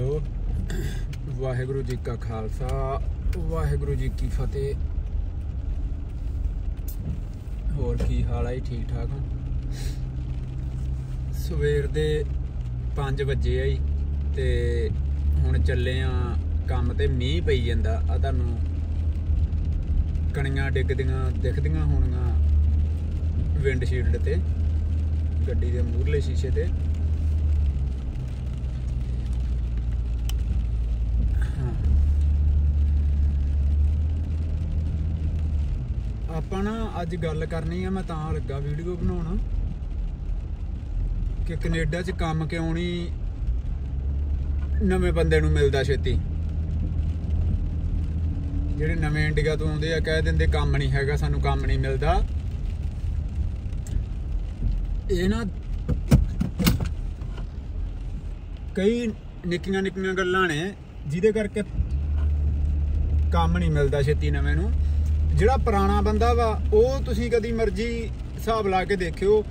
Hello Waheguru ji ਕਾ ਖਾਲਸਾ, ਵਾਹਿਗੁਰੂ ਜੀ ਕੀ ਫਤਿਹ। ਹੋਰ ਕੀ ਹਾਲ ਹੈ ਜੀ? ਠੀਕ ਠਾਕ ਹੋ? ਸਵੇਰ ਦੇ 5 ਵਜੇ ਆ ਜੀ, ਤੇ ਹੁਣ ਚੱਲੇ ਆ ਕੰਮ ਤੇ ਮੀਂਹ ਪਈ ਜਾਂਦਾ। ਆ ਤੁਹਾਨੂੰ ਕਣੀਆਂ ਡਿੱਗਦੀਆਂ, ਦਿਖਦੀਆਂ ਹੋਣੀਆਂ ਵਿੰਡਸ਼ੀਲਡ ਤੇ, ਗੱਡੀ ਦੇ ਮੂਹਰਲੇ ਸ਼ੀਸ਼ੇ ਤੇ ਹਾਂ। ਆਪਾਂ ਨਾ ਅੱਜ ਗੱਲ ਕਰਨੀ ਆ, ਮੈਂ ਤਾਂ ਲੱਗਾ ਵੀਡੀਓ ਬਣਾਉਣ। ਕਿ ਕੈਨੇਡਾ 'ਚ ਕੰਮ ਕਿਉਂ ਨਹੀਂ ਨਵੇਂ ਬੰਦੇ ਨੂੰ ਮਿਲਦਾ ਛੇਤੀ? ਜਿਹੜੇ ਨਵੇਂ ਇੰਡੀਆ ਤੋਂ ਆਉਂਦੇ ਆ, ਕਹਿ ਦਿੰਦੇ ਕੰਮ ਨਹੀਂ ਹੈਗਾ, ਸਾਨੂੰ ਕੰਮ ਨਹੀਂ ਮਿਲਦਾ। ਇਹ ਨਾ ਕਈ ਨਿੱਕੀਆਂ ਨਿੱਕੀਆਂ ਗੱਲਾਂ ਨੇ, ਜਿਹਦੇ ਕਰਕੇ ਕੰਮ ਨਹੀਂ ਮਿਲਦਾ ਛੇਤੀ ਨਵੇਂ ਨੂੰ। ਜਿਹੜਾ ਪੁਰਾਣਾ ਬੰਦਾ ਵਾ, ਉਹ ਤੁਸੀਂ ਕਦੀ ਮਰਜ਼ੀ ਹਿਸਾਬ ਲਾ ਕੇ ਦੇਖਿਓ,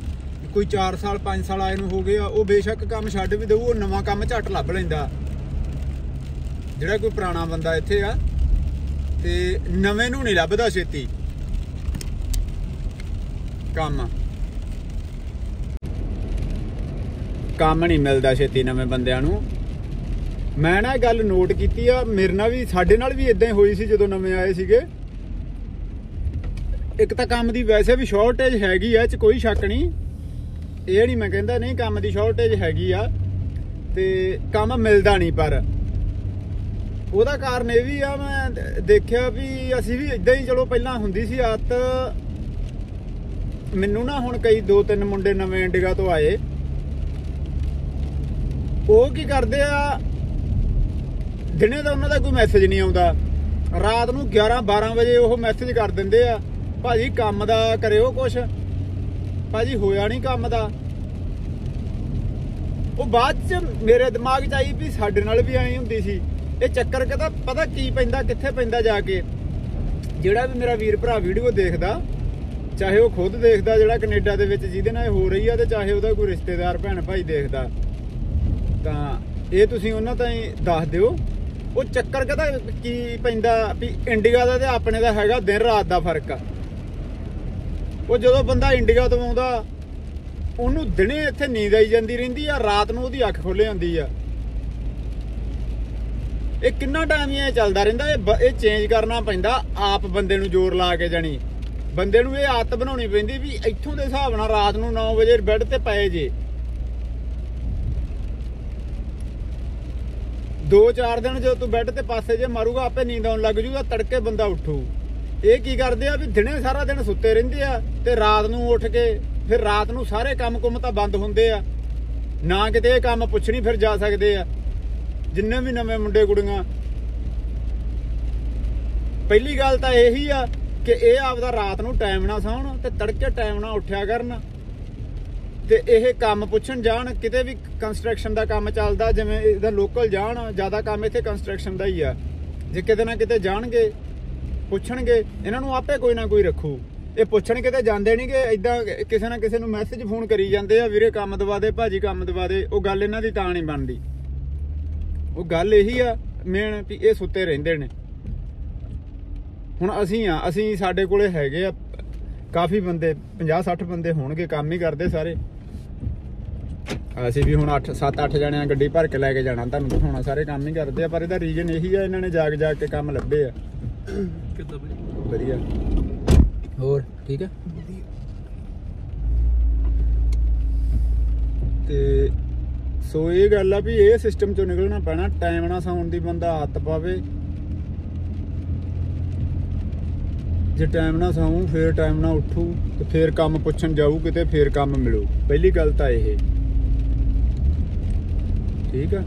ਕੋਈ 4 ਸਾਲ 5 ਸਾਲ ਆਏ ਨੂੰ ਹੋ ਗਏ ਆ, ਉਹ ਬੇਸ਼ੱਕ ਕੰਮ ਛੱਡ ਵੀ ਦਊ, ਉਹ ਨਵਾਂ ਕੰਮ ਝੱਟ ਲੱਭ ਲੈਂਦਾ। ਜਿਹੜਾ ਕੋਈ ਪੁਰਾਣਾ ਬੰਦਾ ਇੱਥੇ ਆ, ਤੇ ਨਵੇਂ ਨੂੰ ਨਹੀਂ ਲੱਭਦਾ ਛੇਤੀ। ਕੰਮ। ਕੰਮ ਨਹੀਂ ਮਿਲਦਾ ਛੇਤੀ ਨਵੇਂ ਬੰਦਿਆਂ ਨੂੰ। ਮੈਂ ਨਾ ਇਹ ਗੱਲ ਨੋਟ ਕੀਤੀ ਆ, ਮੇਰੇ ਨਾਲ ਵੀ, ਸਾਡੇ ਨਾਲ ਵੀ ਇਦਾਂ ਹੀ ਹੋਈ ਸੀ ਜਦੋਂ ਨਵੇਂ ਆਏ ਸੀਗੇ। ਇੱਕ ਤਾਂ ਕੰਮ ਦੀ ਵੈਸੇ ਵੀ ਸ਼ਾਰਟੇਜ ਹੈਗੀ ਆ ਚ ਕੋਈ ਸ਼ੱਕ ਨਹੀਂ। ਇਹ ਨਹੀਂ ਮੈਂ ਕਹਿੰਦਾ, ਨਹੀਂ, ਕੰਮ ਦੀ ਸ਼ਾਰਟੇਜ ਹੈਗੀ ਆ ਤੇ ਕੰਮ ਮਿਲਦਾ ਨਹੀਂ, ਪਰ ਉਹਦਾ ਕਾਰਨ ਇਹ ਵੀ ਆ, ਮੈਂ ਦੇਖਿਆ ਵੀ ਅਸੀਂ ਵੀ ਇਦਾਂ ਹੀ, ਚਲੋ ਪਹਿਲਾਂ ਹੁੰਦੀ ਸੀ ਆਦਤ। ਮੈਨੂੰ ਨਾ ਹੁਣ ਕਈ ਦੋ ਤਿੰਨ ਮੁੰਡੇ ਨਵੇਂ ਇੰਡੀਆ ਤੋਂ ਆਏ। ਉਹ ਕੀ ਕਰਦੇ ਆ, ਦਿਨੇ ਦਾ ਉਹਨਾਂ ਦਾ ਕੋਈ ਮੈਸੇਜ ਨਹੀਂ ਆਉਂਦਾ। ਰਾਤ ਨੂੰ 11 12 ਵਜੇ ਉਹ ਮੈਸੇਜ ਕਰ ਦਿੰਦੇ ਆ। ਭਾਜੀ ਕੰਮ ਦਾ ਕਰਿਓ ਕੁਛ। ਭਾਜੀ ਹੋਇਆ ਨਹੀਂ ਕੰਮ ਦਾ। ਉਹ ਬਾਅਦ ਚ ਮੇਰੇ ਦਿਮਾਗ 'ਚ ਆਈ ਵੀ ਸਾਡੇ ਨਾਲ ਵੀ ਐਂ ਹੁੰਦੀ ਸੀ। ਇਹ ਚੱਕਰ ਕਹਦਾ ਪਤਾ ਕੀ ਪੈਂਦਾ, ਕਿੱਥੇ ਪੈਂਦਾ ਜਾ ਕੇ। ਜਿਹੜਾ ਵੀ ਮੇਰਾ ਵੀਰ ਭਰਾ ਵੀਡੀਓ ਦੇਖਦਾ, ਚਾਹੇ ਉਹ ਖੁਦ ਦੇਖਦਾ ਜਿਹੜਾ ਕੈਨੇਡਾ ਦੇ ਵਿੱਚ ਜਿਹਦੇ ਨਾਲ ਹੋ ਰਹੀ ਆ ਤੇ ਚਾਹੇ ਉਹਦਾ ਕੋਈ ਰਿਸ਼ਤੇਦਾਰ, ਭੈਣ ਭਾਈ ਦੇਖਦਾ। ਤਾਂ ਇਹ ਤੁਸੀਂ ਉਹਨਾਂ ਤਾਂ ਦੱਸ ਦਿਓ। ਉਹ ਚੱਕਰ ਕਹਦਾ ਕੀ ਪੈਂਦਾ ਵੀ ਇੰਡੀਆ ਦਾ ਤੇ ਆਪਣੇ ਦਾ ਹੈਗਾ ਦਿਨ ਰਾਤ ਦਾ ਫ਼ਰਕ ਆ। ਉਹ ਜਦੋਂ ਬੰਦਾ ਇੰਡੀਆ ਤੋਂ ਆਉਂਦਾ, ਉਹਨੂੰ ਦਿਨੇ ਇੱਥੇ ਨੀਂਦ ਆਈ ਜਾਂਦੀ ਰਹਿੰਦੀ ਆ, ਰਾਤ ਨੂੰ ਉਹਦੀ ਅੱਖ ਖੁੱਲ ਜਾਂਦੀ ਆ। ਇਹ ਕਿੰਨਾ ਟਾਈਮ ਇਹ ਚੱਲਦਾ ਰਹਿੰਦਾ, ਇਹ ਬ- ਇਹ ਚੇਂਜ ਕਰਨਾ ਪੈਂਦਾ, ਆਪ ਬੰਦੇ ਨੂੰ ਜ਼ੋਰ ਲਾ ਕੇ ਜਾਣੀ। ਬੰਦੇ ਨੂੰ ਇਹ ਆਦਤ ਬਣਾਉਣੀ ਪੈਂਦੀ ਵੀ ਇੱਥੋਂ ਦੇ ਹਿਸਾਬ ਨਾਲ ਰਾਤ ਨੂੰ 9 ਵਜੇ ਬੈੱਡ ਤੇ ਪਏ ਜੇ। ਦੋ ਚਾਰ ਦਿਨ ਜਦੋਂ ਤੂੰ ਬੈੱਡ ਤੇ ਪਾਸੇ ਜੇ ਮਾਰੂਗਾ, ਆਪੇ ਨੀਂਦ ਆਉਣ ਲੱਗ ਜੂਗਾ, ਤੜਕੇ ਬੰਦਾ ਉੱਠੂ। ਇਹ ਕੀ ਕਰਦੇ ਆ ਵੀ ਦਿਨੇ ਸਾਰਾ ਦਿਨ ਸੁੱਤੇ ਰਹਿੰਦੇ ਆ ਤੇ ਰਾਤ ਨੂੰ ਉੱਠ ਕੇ ਫਿਰ ਰਾਤ ਨੂੰ ਸਾਰੇ ਕੰਮ ਕੁਮ ਤਾਂ ਬੰਦ ਹੁੰਦੇ ਆ। ਨਾ ਕਿਤੇ ਇਹ ਕੰਮ ਪੁੱਛਣੀ ਫਿਰ ਜਾ ਸਕਦੇ ਆ। ਜਿੰਨੇ ਵੀ ਨਵੇਂ ਮੁੰਡੇ ਕੁੜੀਆਂ। ਪਹਿਲੀ ਗੱਲ ਤਾਂ ਇਹੀ ਆ ਕਿ ਇਹ ਆਪਦਾ ਰਾਤ ਨੂੰ ਟਾਈਮ ਨਾ ਸੌਣ ਤੇ ਤੜਕੇ ਟਾਈਮ ਨਾਲ ਉੱਠਿਆ ਕਰਨ। ਤੇ ਇਹ ਕੰਮ ਪੁੱਛਣ ਜਾਣ, ਕਿਤੇ ਵੀ ਕੰਸਟਰਕਸ਼ਨ ਦਾ ਕੰਮ ਚੱਲਦਾ, ਜਿਵੇਂ ਇਹਦਾ ਲੋਕਲ ਜਾਣ, ਜ਼ਿਆਦਾ ਕੰਮ ਇੱਥੇ ਕੰਸਟਰਕਸ਼ਨ ਦਾ ਹੀ ਆ। ਜੇ ਕਿਤੇ ਨਾ ਕਿਤੇ ਜਾਣਗੇ ਪੁੱਛਣਗੇ, ਇਹਨਾਂ ਨੂੰ ਆਪੇ ਕੋਈ ਨਾ ਕੋਈ ਰੱਖੂ। ਇਹ ਪੁੱਛਣ ਕਿਤੇ ਜਾਂਦੇ ਨਹੀਂ ਕਿ ਇਦਾਂ ਕਿਸੇ ਨਾ ਕਿਸੇ ਨੂੰ ਮੈਸੇਜ ਫੋਨ ਕਰੀ ਜਾਂਦੇ ਆ, ਵੀਰੇ ਕੰਮ ਦਵਾ ਦੇ, ਭਾਜੀ ਕੰਮ ਦਵਾ ਦੇ, ਉਹ ਗੱਲ ਇਹਨਾਂ ਦੀ ਤਾਂ ਨਹੀਂ ਬਣਦੀ। ਉਹ ਗੱਲ ਇਹੀ ਆ ਮੇਨ ਵੀ ਇਹ ਸੁੱਤੇ ਰਹਿੰਦੇ ਨੇ। ਹੁਣ ਅਸੀਂ ਆ, ਅਸੀਂ ਸਾਡੇ ਕੋਲੇ ਹੈਗੇ ਆ, ਕਾਫੀ ਬੰਦੇ 50 60 ਬੰਦੇ ਹੋਣਗੇ, ਕੰਮ ਹੀ ਕਰਦੇ ਸਾਰੇ। ਅਸੀਂ ਵੀ ਹੁਣ 8 7 8 ਜਣਿਆਂ ਗੱਡੀ ਭਰ ਕੇ ਲੈ ਕੇ ਜਾਣਾ, ਤੁਹਾਨੂੰ ਦਿਖਾਉਣਾ, ਸਾਰੇ ਕੰਮ ਹੀ ਕਰਦੇ ਆ, ਪਰ ਇਹਦਾ ਰੀਜਨ ਇਹੀ ਆ, ਇਹਨਾਂ ਨੇ ਜਾਗ ਜਾਗ ਕੇ ਕੰਮ ਲੱਭੇ ਆ। ਕਿੱਦਾਂ ਬਈ ਵਧੀਆ। ਹੋਰ, ਠੀਕ ਹੈ ਤੇ ਸੋ ਇਹ ਗੱਲ ਆ ਵੀ ਇਹ ਸਿਸਟਮ ਚੋਂ ਨਿਕਲਣਾ ਪੈਣਾ ਟਾਈਮ ਨਾਲ ਸੌਣ ਦੀ ਬੰਦਾ ਹੱਥ ਪਾਵੇ। ਜੇ ਟਾਈਮ ਨਾਲ ਸੌਂ, ਫੇਰ ਟਾਈਮ ਨਾਲ ਉੱਠੂ, ਤੇ ਫੇਰ ਕੰਮ ਪੁੱਛਣ ਜਾਊ, ਕਿਤੇ ਫੇਰ ਕੰਮ ਮਿਲੂ। ਪਹਿਲੀ ਗੱਲ ਤਾਂ ਇਹ। ਠੀਕ ਆ?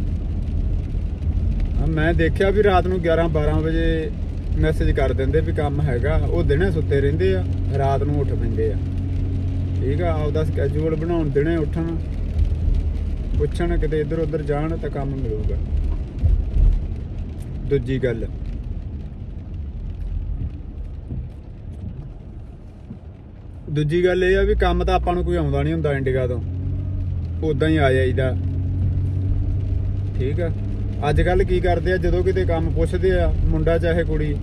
ਮੈਂ ਦੇਖਿਆ ਵੀ ਰਾਤ ਨੂੰ 11 12 ਵਜੇ ਮੈਸੇਜ ਕਰ ਦਿੰਦੇ ਵੀ ਕੰਮ ਹੈਗਾ, ਉਹ ਦਿਨੇ ਸੁੱਤੇ ਰਹਿੰਦੇ ਆ, ਰਾਤ ਨੂੰ ਉੱਠ ਪੈਂਦੇ ਆ। ਠੀਕ ਆ, ਆਪਦਾ ਸਕੇਜੂਲ ਬਣਾਉਣ, ਦਿਨੇ ਉੱਠਣ, ਪੁੱਛਣ, ਕਿਤੇ ਇੱਧਰ ਉੱਧਰ ਜਾਣ, ਤਾਂ ਕੰਮ ਮਿਲੂਗਾ। ਦੂਜੀ ਗੱਲ। ਦੂਜੀ ਗੱਲ ਇਹ ਆ ਵੀ ਕੰਮ ਤਾਂ ਆਪਾਂ ਨੂੰ ਕੋਈ ਆਉਂਦਾ ਨਹੀਂ ਹੁੰਦਾ ਇੰਡੀਆ ਤੋਂ। ਉਦਾਂ ਹੀ ਆ ਜਾਈਦਾ। ਠੀਕ ਆ। ਅੱਜ ਕੱਲ ਕੀ ਕਰਦੇ ਆ ਜਦੋਂ ਕਿਤੇ ਕੰਮ ਪੁੱਛਦੇ ਆ ਮੁੰਡਾ ਚਾਹੇ ਕੁੜੀ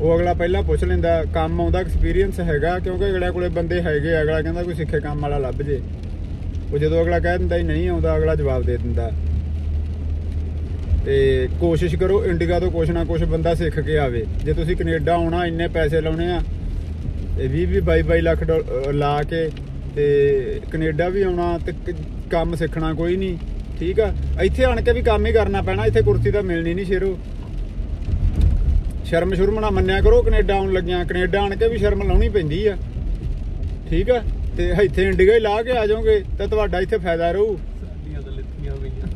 ਉਹ ਅਗਲਾ ਪਹਿਲਾਂ ਪੁੱਛ ਲੈਂਦਾ ਕੰਮ ਆਉਂਦਾ ਐਕਸਪੀਰੀਅੰਸ ਹੈਗਾ ਕਿਉਂਕਿ ਅਗਲੇ ਕੋਲੇ ਬੰਦੇ ਹੈਗੇ ਆ, ਅਗਲਾ ਕਹਿੰਦਾ ਕੋਈ ਸਿੱਖੇ ਕੰਮ ਵਾਲਾ ਲੱਭ ਜੇ। ਉਹ ਜਦੋਂ ਅਗਲਾ ਕਹਿ ਦਿੰਦਾ ਹੀ ਨਹੀਂ ਆਉਂਦਾ ਅਗਲਾ ਜਵਾਬ ਦੇ ਦਿੰਦਾ। ਤੇ ਕੋਸ਼ਿਸ਼ ਕਰੋ ਇੰਡੀਆ ਤੋਂ ਕੁਛ ਨਾ ਕੁਛ ਬੰਦਾ ਸਿੱਖ ਕੇ ਆਵੇ। ਜੇ ਤੁਸੀਂ ਕੈਨੇਡਾ ਆਉਣਾ ਇੰਨੇ ਪੈਸੇ ਲਾਉਣੇ ਆ ਤੇ 20 20 22 22 ਲੱਖ ਡਾਲ- ਲਾ ਕੇ ਤੇ ਕੈਨੇਡਾ ਵੀ ਆਉਣਾ ਤੇ ਕੰਮ ਸਿੱਖਣਾ ਕੋਈ ਨਹੀਂ। ਠੀਕ ਆ? ਇੱਥੇ ਆਣ ਕੇ ਵੀ ਕੰਮ ਹੀ ਕਰਨਾ ਪੈਣਾ ਇੱਥੇ ਕੁਰਸੀ ਤਾਂ ਮਿਲਣੀ ਨਹੀਂ ਸ਼ੇਰੋ। ਸ਼ਰਮ ਸ਼ੁਰਮ ਨਾ ਮੰਨਿਆ ਕਰੋ ਕੈਨੇਡਾ ਆਉਣ ਲੱਗਿਆ ਕੈਨੇਡਾ ਆਣ ਕੇ ਵੀ ਸ਼ਰਮ ਲਾਉਣੀ ਪੈਂਦੀ ਆ। ਠੀਕ ਆ? ਤੇ ਇੱਥੇ ਇੰਡੀਆ ਹੀ ਲਾ ਕੇ ਆ ਜਾਓਗੇ ਤਾਂ ਤੁਹਾਡਾ ਇੱਥੇ ਫਾਇਦਾ ਰਹੂ।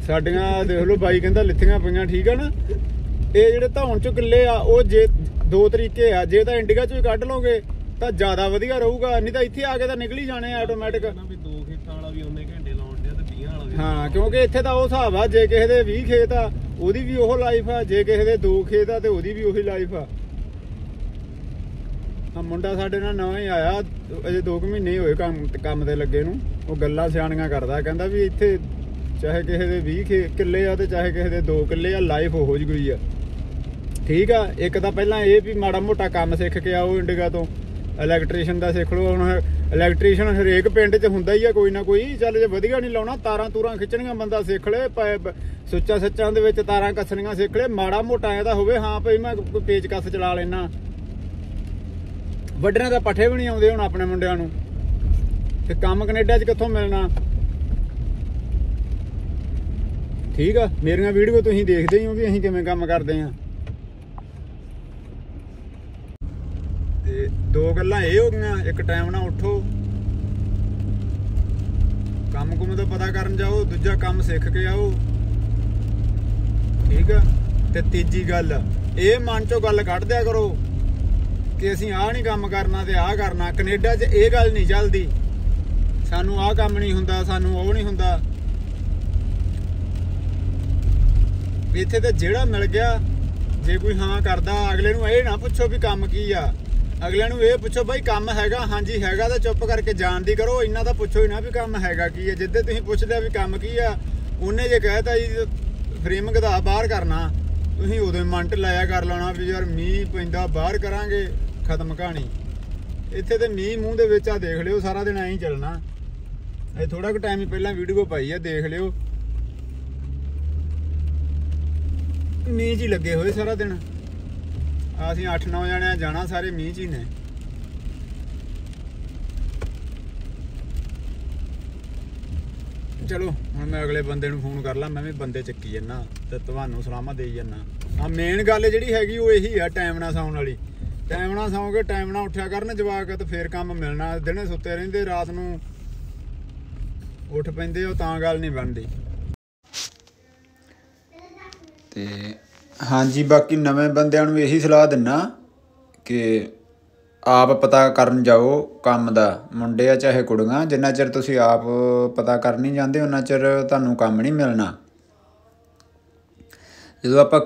ਸਾਡੀਆਂ ਦੇਖ ਲਓ ਬਾਈ ਕਹਿੰਦਾ ਲਿੱਥੀਆਂ ਪਈਆਂ ਠੀਕ ਆ ਨਾ? ਇਹ ਜਿਹੜੇ ਧੌਣ ਚੋਂ ਕਿੱਲੇ ਆ ਉਹ ਜੇ ਦੋ ਤਰੀਕੇ ਆ ਜੇ ਤਾਂ ਇੰਡੀਆ ਚੋਂ ਹੀ ਕੱਢ ਲਓਗੇ ਤਾਂ ਜ਼ਿਆਦਾ ਵਧੀਆ ਰਹੂਗਾ ਨਹੀਂ ਤਾਂ ਇੱਥੇ ਆ ਕੇ ਤਾਂ ਨਿਕਲ ਹੀ ਜਾਣੇ ਆਟੋਮੈਟਿਕ ਨਾ ਵੀ ਦੋ ਖੇਤਾਂ ਵਾਲਾ ਵੀ ਉਹਨੇ ਘੰਟੇ ਲਾਉਣ ਡਿਆ ਤੇ 20 ਵਾਲਾ ਵੀ ਹਾਂ, ਕਿਉਂਕਿ ਇੱਥੇ ਤਾਂ ਉਹ ਹਿਸਾਬ ਆ, ਜੇ ਕਿਸੇ ਦੇ 20 ਖੇਤ ਆ, ਉਹਦੀ ਵੀ ਉਹ ਲਾਈਫ ਆ, ਜੇ ਕਿਸੇ ਦੇ ਦੋ ਖੇਤ ਆ, ਤੇ ਉਹਦੀ ਵੀ ਉਹੀ ਲਾਈਫ ਆ। ਆ ਮੁੰਡਾ ਸਾਡੇ ਨਾਲ ਨਵਾਂ ਹੀ ਆਇਆ, ਅਜੇ 2 ਮਹੀਨੇ ਹੀ ਹੋਏ ਕੰਮ ਕੰਮ ਤੇ ਲੱਗੇ ਨੂੰ। ਉਹ ਗੱਲਾਂ ਸਿਆਣੀਆਂ ਕਰਦਾ, ਕਹਿੰਦਾ ਵੀ ਇੱਥੇ ਚਾਹੇ ਕਿਸੇ ਦੇ 20 ਖੇ- ਕਿੱਲੇ ਆ ਤੇ ਚਾਹੇ ਕਿਸੇ ਦੇ 2 ਕਿੱਲੇ ਆ ਲਾਈਫ ਉਹੋ ਜਿਹੀ ਗਈ ਆ। ਠੀਕ ਆ, ਇੱਕ ਤਾਂ ਪਹਿਲਾਂ ਇਹ ਵੀ ਮਾੜਾ ਮੋਟਾ ਕੰਮ ਸਿੱਖ ਕੇ ਆਓ ਇੰਡੀਆ ਤੋਂ ਇਲੈਕਟ੍ਰੀਸ਼ੀਅਨ ਦਾ ਸਿੱਖ ਲਓ, ਹੁਣ ਇਲੈਕਟ੍ਰੀਸ਼ੀਅਨ ਹਰੇਕ ਪਿੰਡ 'ਚ ਹੁੰਦਾ ਹੀ ਆ, ਕੋਈ ਨਾ ਕੋਈ। ਚੱਲ ਜੇ ਵਧੀਆ ਨਹੀਂ ਲਾਉਣਾ, ਤਾਰਾਂ ਤੂਰਾਂ ਖਿੱਚਣੀਆਂ, ਬੰਦਾ ਸਿੱਖ ਲੇ, ਪ- ਸੁੱਚਾ ਸੱਚਾਂ ਦੇ ਵਿੱਚ ਤਾਰਾਂ ਕੱਸਣੀਆਂ ਸਿੱਖ ਲੇ, ਮਾੜਾ ਮੋਟਾ ਇਹਦਾ ਹੋਵੇ, ਹਾਂ ਭਈ ਮੈਂ ਕੋਈ ਪੇਚ ਕੱਸ ਚਲਾ ਲੈਣਾ ਵੱਡਿਆਂ ਦਾ ਪੱਠੇ ਵੀ ਨਹੀਂ ਆਉਂਦੇ ਹੁਣ ਆਪਣੇ ਮੁੰਡਿਆਂ ਨੂੰ। ਤੇ ਕੰਮ ਕੈਨੇਡਾ 'ਚ ਕਿੱਥੋਂ ਮਿਲਣਾ? ਠੀਕ ਆ, ਮੇਰੀਆਂ ਵੀਡੀਓ ਤੁਸੀਂ ਦੇਖਦੇ ਹੀ ਹੋ ਵੀ ਅਸੀਂ ਕਿਵੇਂ ਕੰਮ ਕਰਦੇ ਆਂ ਤੇ ਦੋ ਗੱਲਾਂ ਇਹ ਹੋ ਗਈਆਂ, ਇੱਕ ਟਾਈਮ ਨਾਲ ਉੱਠੋ। ਕੰਮ ਕੁਮ ਦਾ ਪਤਾ ਕਰਨ ਜਾਓ, ਦੂਜਾ ਕੰਮ ਸਿੱਖ ਕੇ ਆਓ। ਠੀਕ ਆ? ਤੇ ਤੀਜੀ ਗੱਲ, ਇਹ ਮਨ ਚੋਂ ਗੱਲ ਕੱਢ ਦਿਆ ਕਰੋ ਕਿ ਅਸੀਂ ਆਹ ਨਹੀਂ ਕੰਮ ਕਰਨਾ ਤੇ ਆਹ ਕਰਨਾ। ਕੈਨੇਡਾ 'ਚ ਇਹ ਗੱਲ ਨਹੀਂ ਚੱਲਦੀ। ਸਾਨੂੰ ਆਹ ਕੰਮ ਨਹੀਂ ਹੁੰਦਾ, ਸਾਨੂੰ ਉਹ ਨਹੀਂ ਹੁੰਦਾ। ਇੱਥੇ ਤਾਂ ਜਿਹੜਾ ਮਿਲ ਗਿਆ, ਜੇ ਕੋਈ ਹਾਂ ਕਰਦਾ, ਅਗਲੇ ਨੂੰ ਇਹ ਨਾ ਪੁੱਛੋ ਵੀ ਕੰਮ ਕੀ ਆ। ਅਗਲਿਆਂ ਨੂੰ ਇਹ ਪੁੱਛੋ ਬਾਈ ਕੰਮ ਹੈਗਾ, ਹਾਂਜੀ ਹੈਗਾ ਤਾਂ ਚੁੱਪ ਕਰਕੇ ਜਾਣ ਦੀ ਕਰੋ, ਇੰਨਾ ਤਾਂ ਪੁੱਛੋ ਹੀ ਨਾ ਵੀ ਕੰਮ ਹੈਗਾ ਕੀ ਹੈ। ਜਿੱਦੇ ਤੁਸੀਂ ਪੁੱਛਦੇ ਆ ਵੀ ਕੰਮ ਕੀ ਆ, ਉਹਨੇ ਜੇ ਕਹਿਤਾ ਜੀ ਫਰੇਮ ਗਦਾ ਬਾਹਰ ਕਰਨਾ, ਤੁਸੀਂ ਉਦੋਂ ਮੰਟ ਲਾਇਆ ਕਰ ਲੈਣਾ ਵੀ ਯਾਰ ਮੀਂਹ ਪੈਂਦਾ, ਬਾਹਰ ਕਰਾਂਗੇ, ਖਤਮ ਕਹਾਣੀ। ਇੱਥੇ ਤੇ ਮੀਂਹ ਮੂੰਹ ਦੇ ਵਿੱਚ ਆ, ਦੇਖ ਲਿਓ, ਸਾਰਾ ਦਿਨ ਐਂ ਹੀ ਚੱਲਣਾ। ਇਹ ਥੋੜਾ ਕੁ ਟਾਈਮ ਹੀ ਪਹਿਲਾਂ ਵੀਡੀਓ ਪਾਈ ਆ, ਦੇਖ ਲਿਓ। ਮੀਂਹ ਜੀ ਲੱਗੇ ਹੋਏ ਸਾਰਾ ਦਿਨ। ਅਸੀਂ 8-9 ਜਣਿਆਂ ਜਾਣਾ, ਸਾਰੇ ਮੀਂਹ 'ਚ ਹੀ ਨੇ। ਚਲੋ, ਹੁਣ ਮੈਂ ਅਗਲੇ ਬੰਦੇ ਨੂੰ ਫੋਨ ਕਰ ਲਾਂ, ਮੈਂ ਵੀ ਬੰਦੇ ਚੱਕੀ ਜੰਨਾ, ਤੇ ਤੁਹਾਨੂੰ ਸਲਾਮਾਂ ਦੇਈ ਜੰਨਾ। ਆ ਮੇਨ ਗੱਲ ਜਿਹੜੀ ਹੈਗੀ, ਉਹ ਇਹੀ ਆ ਟਾਈਮ ਨਾਲ ਸੌਣ ਵਾਲੀ। ਟਾਈਮ ਨਾਲ ਸੌਂਗੇ ਟਾਈਮ ਨਾਲ ਉੱਠਿਆ ਕਰਨ ਜਵਾਕ, ਤੇ ਫੇਰ ਕੰਮ ਮਿਲਣਾ। ਦਿਨੇ ਸੁੱਤੇ ਰਹਿੰਦੇ, ਰਾਤ ਨੂੰ ਉੱਠ ਪੈਂਦੇ, ਉਹ ਤਾਂ ਗੱਲ ਨਹੀਂ ਬਣਦੀ। ਤੇ ਹਾਂਜੀ, ਬਾਕੀ ਨਵੇਂ ਬੰਦਿਆਂ ਨੂੰ ਇਹੀ ਸਲਾਹ ਦਿੰਨਾ ਕਿ ਆਪ ਪਤਾ ਕਰਨ ਜਾਓ ਕੰਮ ਦਾ, ਮੁੰਡੇ ਆ ਚਾਹੇ ਕੁੜੀਆਂ, ਜਿੰਨਾ ਚਿਰ ਤੁਸੀਂ ਆਪ ਪਤਾ ਕਰ ਨਹੀਂ ਜਾਂਦੇ, ਉਹਨਾਂ ਚਿਰ ਤੁਹਾਨੂੰ ਕੰਮ ਨਹੀਂ ਮਿਲਣਾ। ਜਦੋਂ ਆਪਾਂ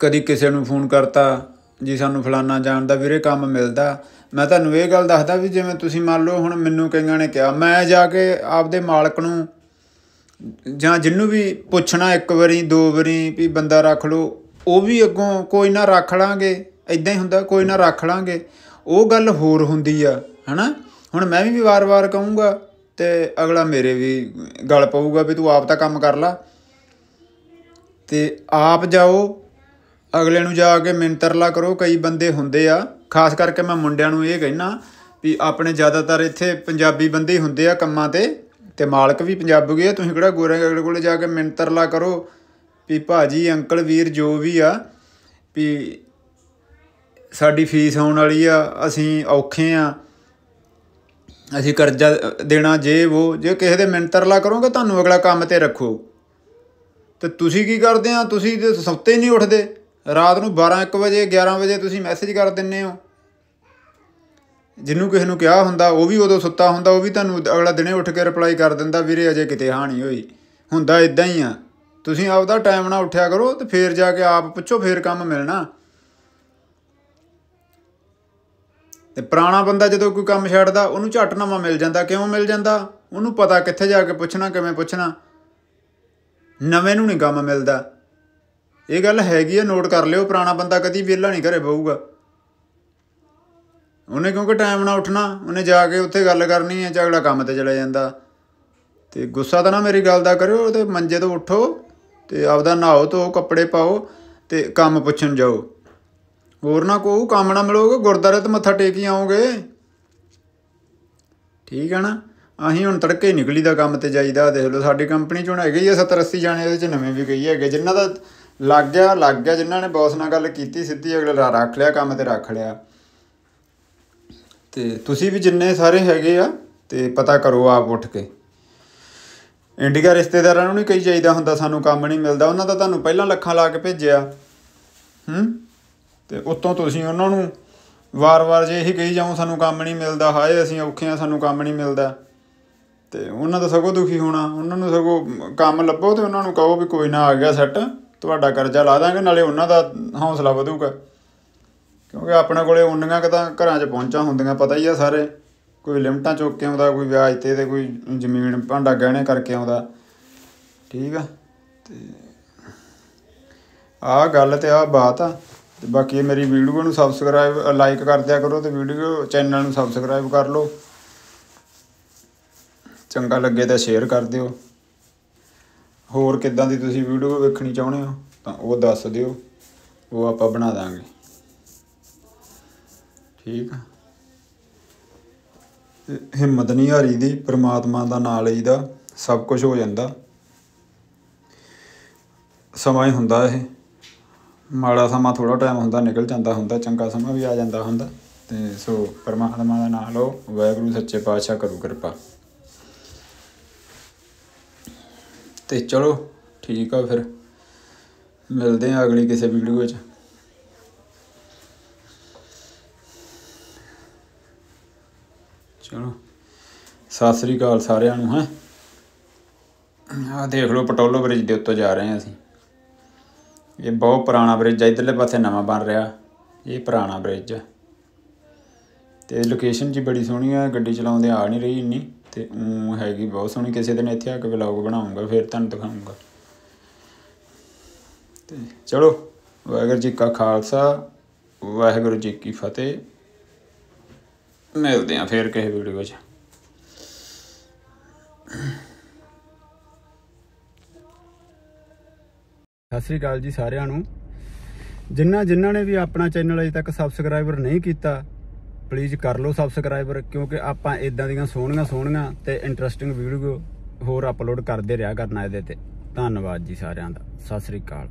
ਕਦੀ ਕਿਸੇ ਨੂੰ ਫੋਨ ਕਰਤਾ, ਜੀ ਸਾਨੂੰ ਫਲਾਨਾ ਜਾਣ ਦਾ ਵੀਰੇ ਕੰਮ ਮਿਲਦਾ, ਮੈਂ ਤੁਹਾਨੂੰ ਇਹ ਗੱਲ ਦੱਸਦਾ ਵੀ ਜਿਵੇਂ ਤੁਸੀਂ ਮੰਨ ਲਓ ਹੁਣ ਮੈਨੂੰ ਕਈਆਂ ਨੇ ਕਿਹਾ, ਮੈਂ ਜਾ ਕੇ ਆਪਦੇ ਮਾਲਕ ਨੂੰ ਜਾਂ ਜਿੰਨੂੰ ਵੀ ਪੁੱਛਣਾ ਇੱਕ ਵਾਰੀ, ਦੋ ਵਾਰੀ ਵੀ ਬੰਦਾ ਰੱਖ ਲਓ ਉਹ ਵੀ ਅੱਗੋਂ ਕੋਈ ਨਾ ਰੱਖ ਲਾਂਗੇ ਇਦਾਂ ਹੀ ਹੁੰਦਾ, ਕੋਈ ਨਾ ਰੱਖ ਲਾਂਗੇ। ਉਹ ਗੱਲ ਹੋਰ ਹੁੰਦੀ ਆ, ਹਨਾ? ਹੁਣ ਮੈਂ ਵੀ ਵਾਰ-ਵਾਰ ਕਹੂੰਗਾ ਤੇ ਅਗਲਾ ਮੇਰੇ ਵੀ ਗੱਲ ਪਊਗਾ ਵੀ ਤੂੰ ਆਪ ਤਾਂ ਕੰਮ ਕਰ ਲਾ। ਤੇ ਆਪ ਜਾਓ, ਅਗਲੇ ਨੂੰ ਜਾ ਕੇ ਮਿੰਤਰਲਾ ਕਰੋ, ਕਈ ਬੰਦੇ ਹੁੰਦੇ ਆ, ਖਾਸ ਕਰਕੇ ਮੈਂ ਮੁੰਡਿਆਂ ਨੂੰ ਇਹ ਕਹਿਣਾ ਵੀ ਆਪਣੇ ਜ਼ਿਆਦਾਤਰ ਇੱਥੇ ਪੰਜਾਬੀ ਬੰਦੇ ਹੀ ਹੁੰਦੇ ਆ ਕੰਮਾਂ ਤੇ ਤੇ ਮਾਲਕ ਵੀ ਪੰਜਾਬੀ ਆ, ਤੁਸੀਂ ਕਿਹੜਾ ਗੋਰੇ ਅਗਲੇ ਕੋਲੇ ਜਾ ਕੇ ਮਿੰਤਰਲਾ ਕਰੋ ਵੀ ਭਾਜੀ ਅੰਕਲ ਵੀਰ ਜੋ ਵੀ ਆ, ਵੀ ਸਾਡੀ ਫੀਸ ਆਉਣ ਵਾਲੀ ਆ, ਅਸੀਂ ਔਖੇ ਆ। ਅਸੀਂ ਕਰਜ਼ਾ ਦੇਣਾ ਜੇ ਉਹ ਜੇ ਕਿਸੇ ਦੇ ਮਿੰਤਰਲਾ ਕਰੋਗੇ ਤੁਹਾਨੂੰ ਅਗਲਾ ਕੰਮ ਤੇ ਰੱਖੋ। ਤੇ ਤੁਸੀਂ ਕੀ ਕਰਦੇ ਆ? ਤੁਸੀਂ ਤੇ ਸੁੱਤੇ ਨਹੀਂ ਉੱਠਦੇ। ਰਾਤ ਨੂੰ 12 1 ਵਜੇ 11 ਵਜੇ ਤੁਸੀਂ ਮੈਸੇਜ ਕਰ ਦਿੰਨੇ ਹੋ। ਜਿਹਨੂੰ ਕਿਸੇ ਨੂੰ ਕਿਹਾ ਹੁੰਦਾ, ਉਹ ਵੀ ਉਦੋਂ ਸੁੱਤਾ ਹੁੰਦਾ, ਉਹ ਵੀ ਤੁਹਾਨੂੰ ਅਗਲਾ ਦਿਨੇ ਉੱਠ ਕੇ ਰਿਪਲਾਈ ਕਰ ਦਿੰਦਾ, ਵੀਰੇ ਅਜੇ ਕਿਤੇ ਹਾਣੀ ਹੋਈ। ਹੁੰਦਾ ਇਦਾਂ ਹੀ ਆ। ਤੁਸੀਂ ਆਪਦਾ ਟਾਈਮ ਨਾਲ ਉੱਠਿਆ ਕਰੋ ਤੇ ਫੇਰ ਜਾ ਕੇ ਆਪ ਪੁੱਛੋ, ਫੇਰ ਕੰਮ ਮਿਲਣਾ। ਤੇ ਪੁਰਾਣਾ ਬੰਦਾ ਜਦੋਂ ਕੋਈ ਕੰਮ ਛੱਡਦਾ, ਉਹਨੂੰ ਝੱਟ ਨਵਾਂ ਮਿਲ ਜਾਂਦਾ। ਕਿਉਂ ਮਿਲ ਜਾਂਦਾ? ਉਹਨੂੰ ਪਤਾ ਕਿੱਥੇ ਜਾ ਕੇ ਪੁੱਛਣਾ, ਕਿਵੇਂ ਪੁੱਛਣਾ। ਨਵੇਂ ਨੂੰ ਨਹੀਂ ਕੰਮ ਮਿਲਦਾ। ਇਹ ਗੱਲ ਹੈਗੀ ਆ, ਨੋਟ ਕਰ ਲਿਓ, ਪੁਰਾਣਾ ਬੰਦਾ ਕਦੀ ਵਿਹਲਾ ਨਹੀਂ ਘਰੇ ਬਹੂਗਾ। ਉਹਨੇ ਕਿਉਂਕਿ ਟਾਈਮ ਨਾਲ ਉੱਠਣਾ, ਉਹਨੇ ਜਾ ਕੇ ਉੱਥੇ ਗੱਲ ਕਰਨੀ ਹੈ ਝਗੜਾ ਕੰਮ ਤੇ ਚਲਾ ਜਾਂਦਾ। ਤੇ ਗੁੱਸਾ ਤਾਂ ਨਾ ਮੇਰੀ ਗੱਲ ਦਾ ਕਰਿਓ ਤੇ ਮੰਜੇ ਤੋਂ ਉੱਠੋ। ਤੇ ਆਪਦਾ ਨਹਾਓ ਧੋ ਕੱਪੜੇ ਪਾਓ ਤੇ ਕੰਮ ਪੁੱਛਣ ਜਾਓ। ਹੋਰ ਨਾ ਕੋਈ ਕੰਮ ਨਾ ਮਿਲੋਗੇ ਗੁਰਦਾਰੇ ਤੇ ਮੱਥਾ ਟੇਕ ਹੀ ਆਓਗੇ। ਠੀਕ ਹੈ ਨਾ? ਅਸੀਂ ਹੁਣ ਤੜਕੇ ਹੀ ਨਿਕਲੀ ਦਾ ਕੰਮ ਤੇ ਜਾਈਦਾ, ਦੇਖ ਲਓ ਸਾਡੀ ਕੰਪਨੀ ਚ ਹੁਣ ਹੈਗੇ ਹੀ ਆ 70 80 ਜਾਣੇ, ਇਹਦੇ ਚ ਨਵੇਂ ਵੀ ਗਈ ਹੈਗੇ। ਜਿਨ੍ਹਾਂ ਦਾ ਲੱਗ ਗਿਆ ਲੱਗ ਗਿਆ, ਜਿਨ੍ਹਾਂ ਨੇ ਬੌਸ ਨਾਲ ਗੱਲ ਕੀਤੀ ਸਿੱਧੀ, ਅਗਲੇ ਰੱਖ ਲਿਆ ਕੰਮ ਤੇ ਰੱਖ ਲਿਆ। ਤੇ ਤੁਸੀਂ ਵੀ ਜਿੰਨੇ ਸਾਰੇ ਹੈਗੇ ਆ, ਤੇ ਪਤਾ ਕਰੋ ਆਪ ਉੱਠ ਕੇ। ਇੰਡੀਆ ਰਿਸ਼ਤੇਦਾਰਾਂ ਨੂੰ ਨਹੀਂ ਕਹੀ ਚਾਹੀਦਾ ਹੁੰਦਾ, ਸਾਨੂੰ ਕੰਮ ਨਹੀਂ ਮਿਲਦਾ। ਉਹਨਾਂ ਦਾ ਤੁਹਾਨੂੰ ਪਹਿਲਾਂ ਲੱਖਾਂ ਲਾ ਕੇ ਭੇਜਿਆ। ਹੂੰ? ਤੇ ਉੱਤੋਂ ਤੁਸੀਂ ਉਹਨਾਂ ਨੂੰ ਵਾਰ-ਵਾਰ ਜੇ ਇਹੀ ਕਹੀ ਜਾਓ, ਸਾਨੂੰ ਕੰਮ ਨਹੀਂ ਮਿਲਦਾ, ਹਾਏ ਅਸੀਂ ਔਖੇ ਆ ਸਾਨੂੰ ਕੰਮ ਨਹੀਂ ਮਿਲਦਾ। ਤੇ ਉਹਨਾਂ ਦਾ ਸਗੋਂ ਦੁਖੀ ਹੋਣਾ। ਉਹਨਾਂ ਨੂੰ ਸਗੋਂ ਕੰਮ ਲੱਭੋ ਤੇ ਉਹਨਾਂ ਨੂੰ ਕਹੋ ਵੀ ਕੋਈ ਨਾ ਆ ਗਿਆ ਸੈੱਟ, ਤੁਹਾਡਾ ਕਰਜ਼ਾ ਲਾ ਦਾਂਗੇ, ਨਾਲੇ ਉਹਨਾਂ ਦਾ ਹੌਸਲਾ ਵਧੂਗਾ। ਕਿਉਂਕਿ ਆਪਣੇ ਕੋਲੇ ਉਨੀਆਂ ਕੁ ਤਾਂ ਘਰਾਂ 'ਚ ਪਹੁੰਚਾਂ ਹੁੰਦੀਆਂ, ਪਤਾ ਹੀ ਆ ਸਾਰੇ। ਕੋਈ ਲਿਮਟਾਂ ਚੁੱਕ ਕੇ ਆਉਂਦਾ, ਕੋਈ ਵਿਆਜ ਤੇ ਤੇ ਕੋਈ ਜ਼ਮੀਨ ਭਾਂਡਾ ਗਹਿਣੇ ਕਰਕੇ ਆਉਂਦਾ। ਠੀਕ ਆ? ਤੇ ਆਹ ਗੱਲ ਤੇ ਆਹ ਬਾਤ ਆ। ਤੇ ਬਾਕੀ ਮੇਰੀ ਵੀਡੀਓ ਨੂੰ ਸਬਸਕ੍ਰਾਈਬ ਲਾਈਕ ਕਰ ਦਿਆ ਕਰੋ ਤੇ ਵੀਡੀਓ ਚੈਨਲ ਨੂੰ ਸਬਸਕ੍ਰਾਈਬ ਕਰ ਲਓ। ਚੰਗਾ ਲੱਗੇ ਤਾਂ ਸ਼ੇਅਰ ਕਰ ਦਿਓ। ਹੋਰ ਕਿੱਦਾਂ ਦੀ ਤੁਸੀਂ ਵੀਡੀਓ ਵੇਖਣੀ ਚਾਹੁੰਦੇ ਹੋ, ਤਾਂ ਉਹ ਦੱਸ ਦਿਓ। ਉਹ ਆਪਾਂ ਬਣਾ ਦਾਂਗੇ। ਠੀਕ ਆ? ਹਿੰਮਤ ਨਹੀਂ ਹਾਰੀ ਦੀ ਪ੍ਰਮਾਤਮਾ ਦਾ ਨਾਂ ਲਈਦਾ, ਸਭ ਕੁਝ ਹੋ ਜਾਂਦਾ। ਸਮਾਂ ਹੀ ਹੁੰਦਾ ਇਹ। ਮਾੜਾ ਸਮਾਂ ਥੋੜਾ ਟਾਈਮ ਹੁੰਦਾ, ਨਿਕਲ ਜਾਂਦਾ ਹੁੰਦਾ, ਚੰਗਾ ਸਮਾਂ ਵੀ ਆ ਜਾਂਦਾ ਹੁੰਦਾ। ਤੇ ਸੋ ਪਰਮਾਤਮਾ ਦਾ ਨਾਮ ਲਓ, ਵਾਹਿਗੁਰੂ ਸੱਚੇ ਪਾਤਸ਼ਾਹ ਕਰੂ ਕਿਰਪਾ। ਤੇ ਚਲੋ, ਠੀਕ ਆ ਫਿਰ। ਮਿਲਦੇ ਆ ਅਗਲੀ ਕਿਸੇ ਵੀਡੀਓ ਵਿੱਚ। ਚਲੋ। ਸਤਿ ਸ੍ਰੀ ਅਕਾਲ ਸਾਰਿਆਂ ਨੂੰ, ਹੈ। ਆਹ ਦੇਖ ਲਓ, ਪਟੋਲੋ ਬ੍ਰਿਜ ਦੇ ਉੱਤੋਂ ਜਾ ਰਹੇ ਹਾਂ ਅਸੀਂ। ਇਹ ਬਹੁਤ ਪੁਰਾਣਾ ਬ੍ਰਿਜ ਆ, ਇਧਰਲੇ ਪਾਸੇ ਨਵਾਂ ਬਣ ਰਿਹਾ। ਇਹ ਪੁਰਾਣਾ ਬ੍ਰਿਜ ਆ। ਤੇ ਲੋਕੇਸ਼ਨ ਜੀ ਬੜੀ ਸੋਹਣੀ ਆ, ਗੱਡੀ ਚਲਾਉਂਦੇ ਆ ਨਹੀਂ ਰਹੀ ਇੰਨੀ। ਤੇ ਉਹ ਹੈਗੀ ਬਹੁਤ ਸੋਹਣੀ, ਕਿਸੇ ਦਿਨ ਇੱਥੇ ਆ ਕੇ ਵਲੌਗ ਬਣਾਉਂਗਾ, ਫਿਰ ਤੁਹਾਨੂੰ ਦਿਖਾਉਂਗਾ। ਤੇ ਚਲੋ, ਵਾਹਿਗੁਰੂ ਜੀ ਕਾ ਖਾਲਸਾ, ਵਾਹਿਗੁਰੂ ਜੀ ਕੀ ਫਤਿਹ। ਮਿਲਦੇ ਆ ਫਿਰ ਕਿਸੇ ਵੀਡੀਓ 'ਚ ਸਤਿ ਸ੍ਰੀ ਅਕਾਲ ਜੀ ਸਾਰਿਆਂ ਨੂੰ। ਜਿਨ੍ਹਾਂ ਜਿਨ੍ਹਾਂ ਨੇ ਵੀ ਆਪਣਾ ਚੈਨਲ ਅਜੇ ਤੱਕ ਸਬਸਕ੍ਰਾਈਬਰ ਨਹੀਂ ਕੀਤਾ ਪਲੀਜ਼ ਕਰ ਲਓ ਸਬਸਕ੍ਰਾਈਬਰ ਕਿਉਂਕਿ ਆਪਾਂ ਇਦਾਂ ਦੀਆਂ ਸੋਹਣੀਆਂ ਸੋਹਣੀਆਂ ਤੇ ਇੰਟਰਸਟਿੰਗ ਵੀਡੀਓ ਹੋਰ ਅਪਲੋਡ ਕਰਦੇ ਰਿਹਾ ਕਰਨਾ ਇਹਦੇ ਤੇ। ਧੰਨਵਾਦ ਜੀ ਸਾਰਿਆਂ ਦਾ। ਸਤਿ ਸ੍ਰੀ ਅਕਾਲ।